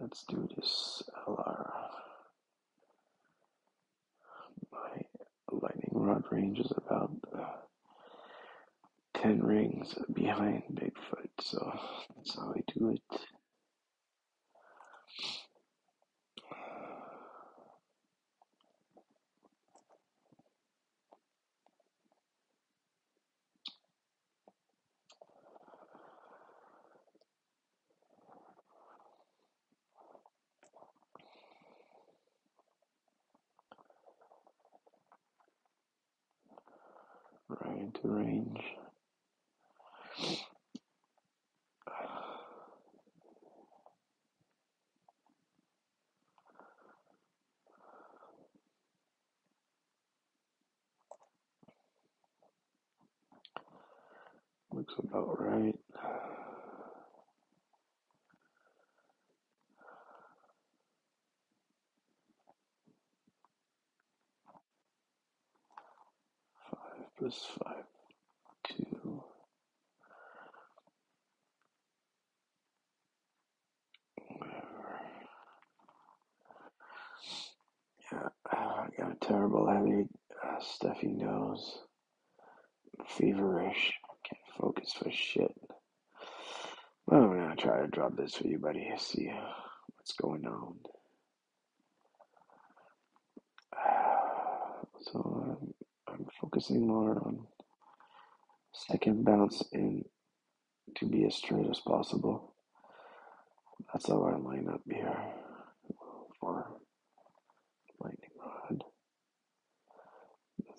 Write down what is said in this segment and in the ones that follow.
Let's do this LR. My lightning rod range is about uh, 10 rings behind Bigfoot, so that's how I do it. Right into range. Looks about right. Plus five, two. Whatever. Yeah, uh, I got a terrible headache, uh, stuffy nose, feverish, can't focus for shit. Well, I'm gonna try to drop this for you, buddy. See uh, what's going on. So I'm focusing more on second bounce in to be as straight as possible. That's how I line up here for lightning rod.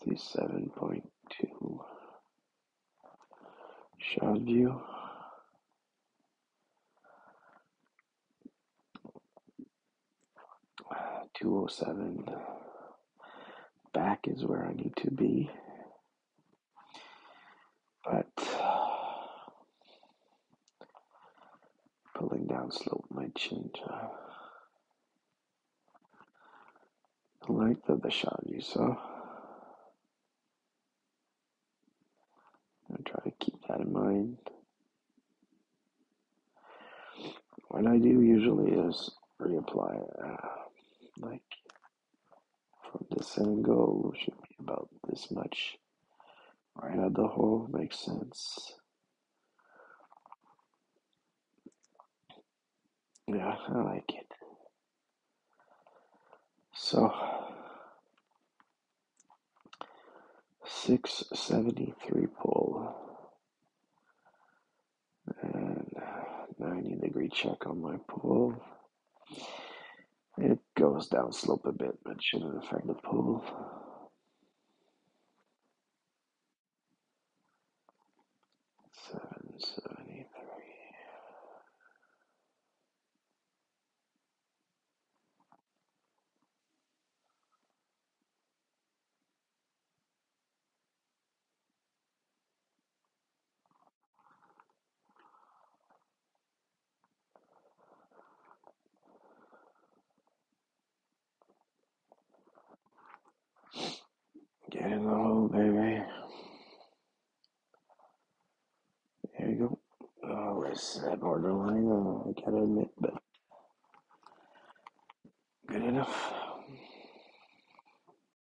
The 7.2 shot view. Two oh seven back is where I need to be. But pulling down slope might change uh, the length of the shot view, so I try to keep that in mind. What I do usually is reapply, uh, from this should be about this much right at the hole, makes sense. Yeah, I like it. So, 673 pull and 90 degree check on my pull. It goes down slope a bit, but shouldn't affect the pull. In baby. There you go. Oh, it's borderline, uh, I gotta admit, but good enough.